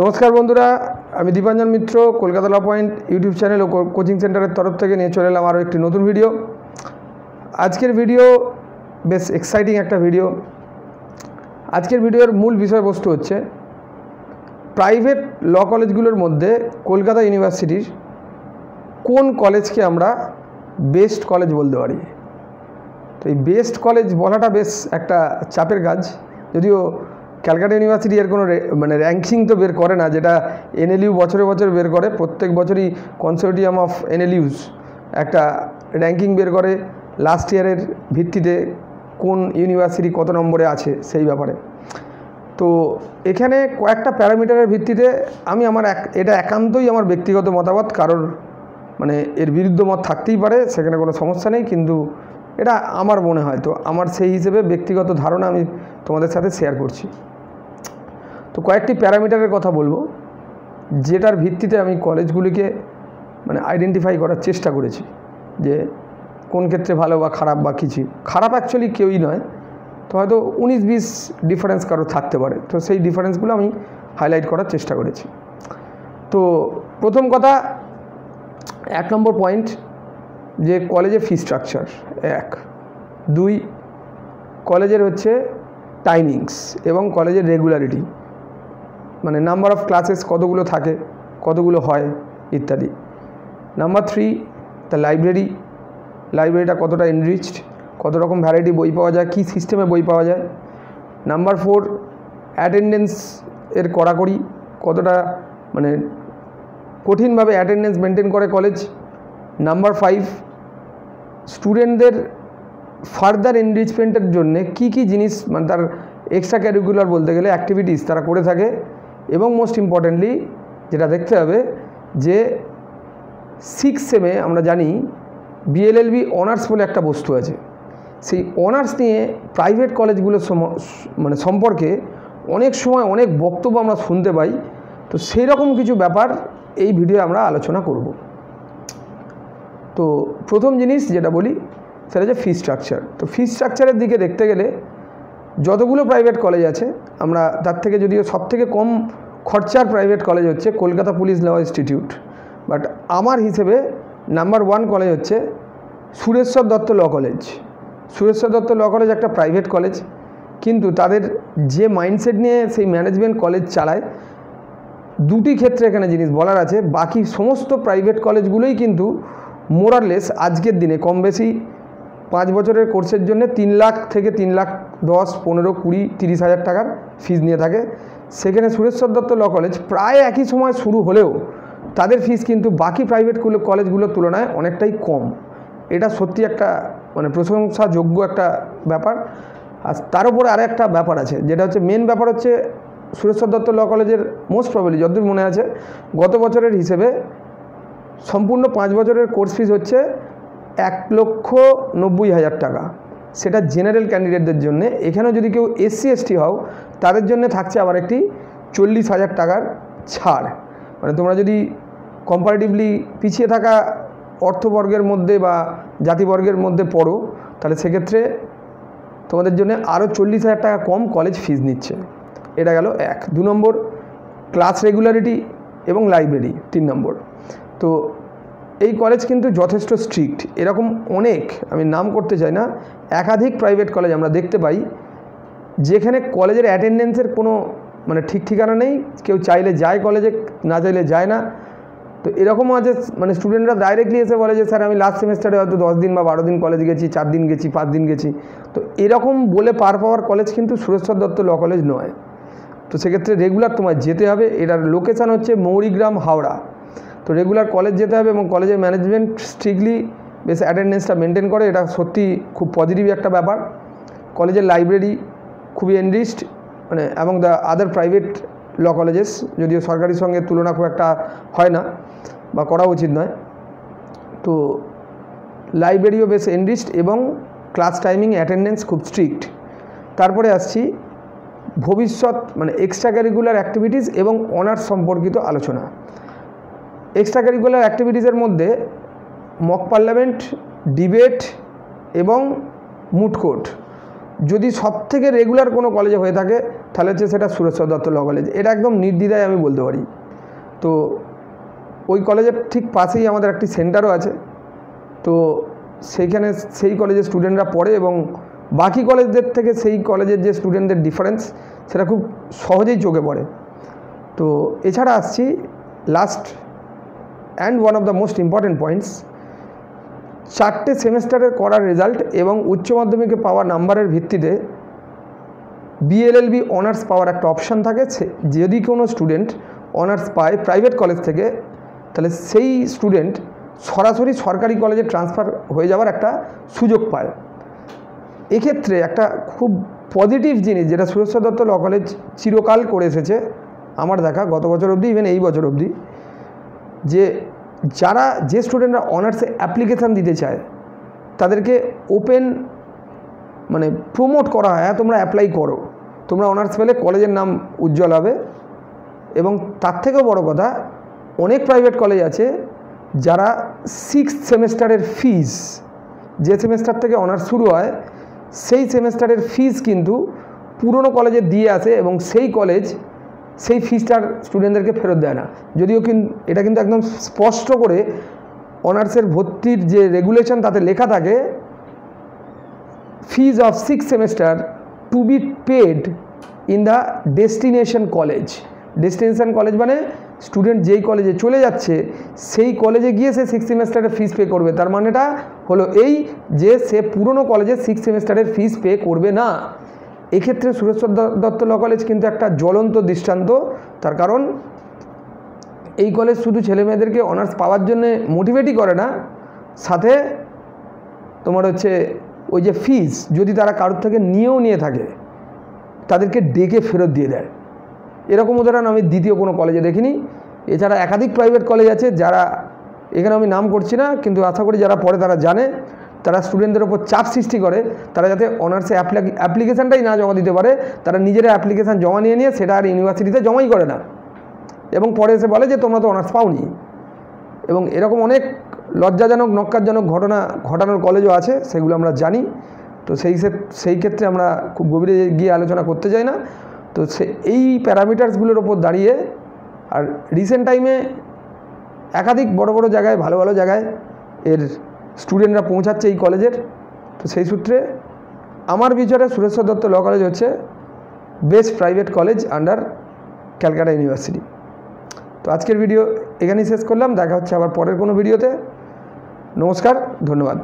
নমস্কার বন্ধুরা, আমি Dipanjan Mitra, Kolkata law point YouTube channel ও কোচিং সেন্টারের তরফ থেকে নিয়ে চলে এলাম আরও একটি নতুন ভিডিও। আজকের ভিডিও বেশ এক্সাইটিং একটা ভিডিও। আজকের ভিডিওর মূল বিষয়বস্তু হচ্ছে প্রাইভেট ল কলেজগুলোর মধ্যে কলকাতা ইউনিভার্সিটির কোন কলেজকে আমরা বেস্ট কলেজ বলতে পারি। তো এই বেস্ট কলেজ বলাটা বেশ একটা চাপের কাজ, যদিও ক্যালকাটা ইউনিভার্সিটি এর কোনো মানে র্যাঙ্কিং তো বের করে না, যেটা এনএলইউ বছরে বছর বের করে, প্রত্যেক বছরই কনসোর্টিয়াম অফ এনএলইউস একটা র্যাঙ্কিং বের করে লাস্ট ইয়ারের ভিত্তিতে কোন ইউনিভার্সিটি কত নম্বরে আছে সেই ব্যাপারে। তো এখানে কয়েকটা প্যারামিটারের ভিত্তিতে আমি আমার এক এটা একান্তই আমার ব্যক্তিগত মতামত, কারোর মানে এর বিরুদ্ধ মত থাকতেই পারে, সেখানে কোনো সমস্যা নেই, কিন্তু এটা আমার মনে হয়। তো আমার সেই হিসেবে ব্যক্তিগত ধারণা আমি তোমাদের সাথে শেয়ার করছি। তো কয়েকটি প্যারামিটারের কথা বলব, যেটার ভিত্তিতে আমি কলেজগুলিকে মানে আইডেন্টিফাই করার চেষ্টা করেছি, যে কোন ক্ষেত্রে ভালো বা খারাপ বা কিছু। খারাপ অ্যাকচুয়ালি কেউই নয়, তো হয়তো উনিশ বিশ ডিফারেন্স কারও থাকতে পারে, তো সেই ডিফারেন্সগুলো আমি হাইলাইট করার চেষ্টা করেছি। তো প্রথম কথা, এক নম্বর পয়েন্ট যে কলেজের ফি স্ট্রাকচার এক। দুই, কলেজের হচ্ছে টাইমিংস এবং কলেজের রেগুলারিটি মানে নাম্বার অফ ক্লাসেস কতগুলো থাকে, কতগুলো হয়, ইত্যাদি। নাম্বার থ্রি দ্য লাইব্রেরি লাইব্রেরিটা কতটা এনরিচড কত রকম ভ্যারাইটি বই পাওয়া যায়, কী সিস্টেমে বই পাওয়া যায়। নাম্বার ফোর অ্যাটেন্ডেন্স এর কড়াকড়ি, কতটা মানে কঠিনভাবে অ্যাটেন্ডেন্স মেনটেন করে কলেজ নাম্বার ফাইভ স্টুডেন্টদের ফার্দার এনরিচমেন্টের জন্যে কী কী জিনিস মানে তার এক্সট্রা ক্যারিকুলার বলতে গেলে অ্যাক্টিভিটিস তারা করে থাকে। এবং মোস্ট ইম্পর্টেন্টলি যেটা দেখতে হবে যে সিক্স সেমে আমরা জানি বিএলএলবি অনার্স বলে একটা বস্তু আছে। সেই অনার্স নিয়ে প্রাইভেট কলেজগুলোর মানে সম্পর্কে অনেক সময় অনেক বক্তব্য আমরা শুনতে পাই। তো সেই রকম কিছু ব্যাপার এই ভিডিও আমরা আলোচনা করব। তো প্রথম জিনিস যেটা বলি সেটা হচ্ছে ফি স্ট্রাকচার তো ফি স্ট্রাকচারের দিকে দেখতে গেলে যতগুলো প্রাইভেট কলেজ আছে, আমরা তার থেকে যদিও সব থেকে কম খরচার প্রাইভেট কলেজ হচ্ছে Kolkata police law institute but আমার হিসেবে নাম্বার ওয়ান কলেজ হচ্ছে Sureshwar Dutta law college Sureshwar Dutta law college একটা প্রাইভেট কলেজ কিন্তু তাদের যে মাইন্ডসেট নিয়ে সেই ম্যানেজমেন্ট কলেজ চালায়, দুটি ক্ষেত্রে এখানে জিনিস বলার আছে। বাকি সমস্ত প্রাইভেট কলেজগুলোই কিন্তু মোরারলেস আজকের দিনে কম বেশি পাঁচ বছরের কোর্সের জন্য তিন লাখ থেকে তিন লাখ দশ, পনেরো, কুড়ি, তিরিশ হাজার টাকার ফিজ নিয়ে থাকে। সেখানে সুরেশ্বর দত্ত ল কলেজ প্রায় একই সময় শুরু হলেও তাদের ফিস কিন্তু বাকি প্রাইভেট কলেজগুলোর তুলনায় অনেকটাই কম। এটা সত্যি একটা মানে প্রশংসাযোগ্য একটা ব্যাপার। আর তার উপরে আর একটা ব্যাপার আছে, যেটা হচ্ছে মেন ব্যাপার হচ্ছে সুরেশ্বর দত্ত ল কলেজের মোস্ট প্রবলি যতদূর মনে আছে, গত বছরের হিসেবে সম্পূর্ণ পাঁচ বছরের কোর্স ফিস হচ্ছে এক লক্ষ নব্বই হাজার টাকা। সেটা জেনারেল ক্যান্ডিডেটদের জন্য। এখানেও যদি কেউ এসসি এসটি হও, তাদের জন্য থাকছে আবার একটি চল্লিশ হাজার টাকার ছাড়। মানে তোমরা যদি কম্পারেটিভলি পিছিয়ে থাকা অর্থবর্গের মধ্যে বা জাতিবর্গের মধ্যে পড়ো, তাহলে সেক্ষেত্রে তোমাদের জন্য আরও চল্লিশ হাজার টাকা কম কলেজ ফিজ নিচ্ছে। এটা গেল এক। দু নম্বর ক্লাস রেগুলারিটি এবং লাইব্রেরি তিন নম্বর। তো এই কলেজ কিন্তু যথেষ্ট স্ট্রিক্ট এরকম অনেক, আমি নাম করতে চাই না, একাধিক প্রাইভেট কলেজ আমরা দেখতে পাই, যেখানে কলেজের অ্যাটেন্ডেন্সের কোনো মানে ঠিক ঠিকানা নেই, কেউ চাইলে যায় কলেজে না চাইলে যায় না। তো এরকমও আছে মানে স্টুডেন্টরা ডাইরেক্টলি এসে বলে যে, স্যার, আমি লাস্ট সেমিস্টারে হয়তো দশ দিন বা বারো দিন কলেজ গেছি, চার দিন গেছি, পাঁচ দিন গেছি। তো এরকম বলে পার পাওয়ার কলেজ কিন্তু সুরেশ্বর দত্ত ল কলেজ নয়। তো সেক্ষেত্রে রেগুলার তোমায় যেতে হবে। এটার লোকেশান হচ্ছে মৌরিগ্রাম, হাওড়া। তো রেগুলার কলেজ যেতে হবে এবং কলেজের ম্যানেজমেন্ট স্ট্রিক্টলি বেশ অ্যাটেন্ডেন্সটা মেনটেন করে। এটা সত্যি খুব পজিটিভ একটা ব্যাপার। কলেজের লাইব্রেরি খুবই এনরিচড মানে এবং the other private law colleges যদিও সরকারির সঙ্গে তুলনা খুব একটা হয় না বা করা উচিত নয়। তো লাইব্রেরিও বেশ এনরিচড এবং ক্লাস টাইমিং অ্যাটেন্ডেন্স খুব স্ট্রিক্ট তারপরে আসছি ভবিষ্যৎ মানে এক্সট্রা ক্যারিকুলার অ্যাক্টিভিটিস এবং অনার্স সম্পর্কিত আলোচনা। এক্সট্রা কারিকুলার অ্যাক্টিভিটিসের মধ্যে মক পার্লামেন্ট ডিবেট এবং মুড কোর্ট যদি সব থেকে রেগুলার কোনো কলেজে হয়ে থাকে, তাহলে হচ্ছে সেটা সুরেশ্বর দত্ত ল কলেজ এটা একদম নির্দ্বিধায় আমি বলতে পারি। তো ওই কলেজের ঠিক পাশেই আমাদের একটি সেন্টারও আছে। তো সেইখানে সেই কলেজের স্টুডেন্টরা পড়ে এবং বাকি কলেজদের থেকে সেই কলেজের যে স্টুডেন্টদের ডিফারেন্স সেটা খুব সহজেই চোখে পড়ে। তো এছাড়া আসছি last and one of the most important points চারটে সেমেস্টারের করার রেজাল্ট এবং উচ্চ মাধ্যমিকে পাওয়া নাম্বারের ভিত্তিতে বিএলএলবি অনার্স পাওয়ার একটা অপশান থাকে। যদি কোনো স্টুডেন্ট অনার্স পায় প্রাইভেট কলেজ থেকে, তাহলে সেই স্টুডেন্ট সরাসরি সরকারি কলেজে ট্রান্সফার হয়ে যাওয়ার একটা সুযোগ পায়। এক্ষেত্রে একটা খুব পজিটিভ জিনিস, যেটা সুরেশ্বর দত্ত ল কলেজ চিরকাল করে এসেছে, আমার দেখা গত বছর অবধি ইভেন এই বছর অবধি যে যারা যে স্টুডেন্টরা অনার্সে অ্যাপ্লিকেশান দিতে চায়, তাদেরকে ওপেন মানে প্রমোট করা হয় হ্যাঁ তোমরা অ্যাপ্লাই করো। তোমরা অনার্স পেলে কলেজের নাম উজ্জ্বল হবে। এবং তার থেকেও বড় কথা, অনেক প্রাইভেট কলেজ আছে যারা সিক্স সেমেস্টারের ফিস যে সেমেস্টার থেকে অনার্স শুরু হয়, সেই সেমেস্টারের ফিস কিন্তু পুরনো কলেজে দিয়ে আসে এবং সেই কলেজ সেই ফিসটার স্টুডেন্টদেরকে ফেরত দেয় না। যদিও কিন্তু এটা কিন্তু একদম স্পষ্ট করে অনার্সের ভর্তির যে রেগুলেশন তাতে লেখা থাকে fees of six semester to be paid in the destination college destination college মানে স্টুডেন্ট যেই কলেজে চলে যাচ্ছে, সেই কলেজে গিয়ে সে সিক্স সেমেস্টারের ফিস পে করবে। তার মানেটা হলো এই যে সে পুরনো কলেজে সিক্স সেমেস্টারের ফিস পে করবে না। এক্ষেত্রে সুরেশ্বর দত্ত ল কলেজ কিন্তু একটা জ্বলন্ত দৃষ্টান্ত। তার কারণ, এই কলেজ শুধু ছেলে মেয়েদেরকে অনার্স পাওয়ার জন্যে মোটিভেটই করে না, সাথে তোমার হচ্ছে ওই যে ফিস যদি তারা কারোর থেকে নিয়েও নিয়ে থাকে, তাদেরকে ডেকে ফেরত দিয়ে দেয়। এরকম উদাহরণ আমি দ্বিতীয় কোনো কলেজে দেখিনি। এছাড়া একাধিক প্রাইভেট কলেজ আছে যারা, এখানে আমি নাম করছি না, কিন্তু আশা করি যারা পড়ে তারা জানে। তারা স্টুডেন্টদের ওপর চাপ সৃষ্টি করে, তারা যাতে অনার্সে অ্যাপ্লিকেশানটাই না জমা দিতে পারে, তারা নিজেরা অ্যাপ্লিকেশান জমা নিয়ে নিয়ে সেটা আর ইউনিভার্সিটিতে জমাই করে না। এবং পরে এসে বলে যে, তোমরা তো অনার্স পাওনি। এবং এরকম অনেক লজ্জাজনক নক্কারজনক ঘটনা ঘটানোর কলেজও আছে, সেগুলো আমরা জানি। তো সেই সেই ক্ষেত্রে আমরা খুব গভীরে গিয়ে আলোচনা করতে চাই না। তো সে, এই প্যারামিটার্সগুলোর ওপর দাঁড়িয়ে আর রিসেন্ট টাইমে একাধিক বড় বড় জায়গায়, ভালো ভালো জায়গায় এর স্টুডেন্টরা পৌঁছাচ্ছে এই কলেজের। তো সেই সূত্রে আমার বিচারে সুরেশ্বর দত্ত ল কলেজ হচ্ছে best private college under Calcutta university. তো আজকের ভিডিও এখানেই শেষ করলাম। দেখা হচ্ছে আবার পরের কোনো ভিডিওতে। নমস্কার, ধন্যবাদ।